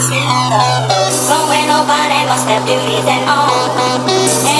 Somewhere nobody must have duties at all.